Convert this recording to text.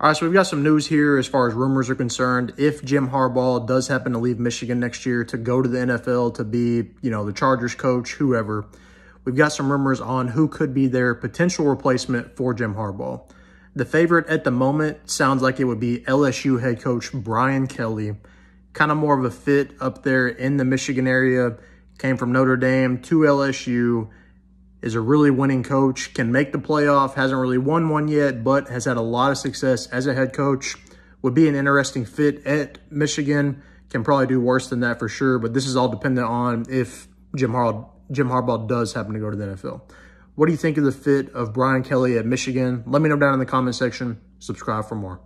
All right, so we've got some news here as far as rumors are concerned. If Jim Harbaugh does happen to leave Michigan next year to go to the NFL to be, you know, the Chargers coach, whoever, we've got some rumors on who could be their potential replacement for Jim Harbaugh. The favorite at the moment sounds like it would be LSU head coach Brian Kelly. Kind of more of a fit up there in the Michigan area. Came from Notre Dame to LSU is a really winning coach, can make the playoff, hasn't really won one yet, but has had a lot of success as a head coach. Would be an interesting fit at Michigan. Can probably do worse than that for sure, but this is all dependent on if Jim Harbaugh, Jim Harbaugh does happen to go to the NFL. What do you think of the fit of Brian Kelly at Michigan? Let me know down in the comment section. Subscribe for more.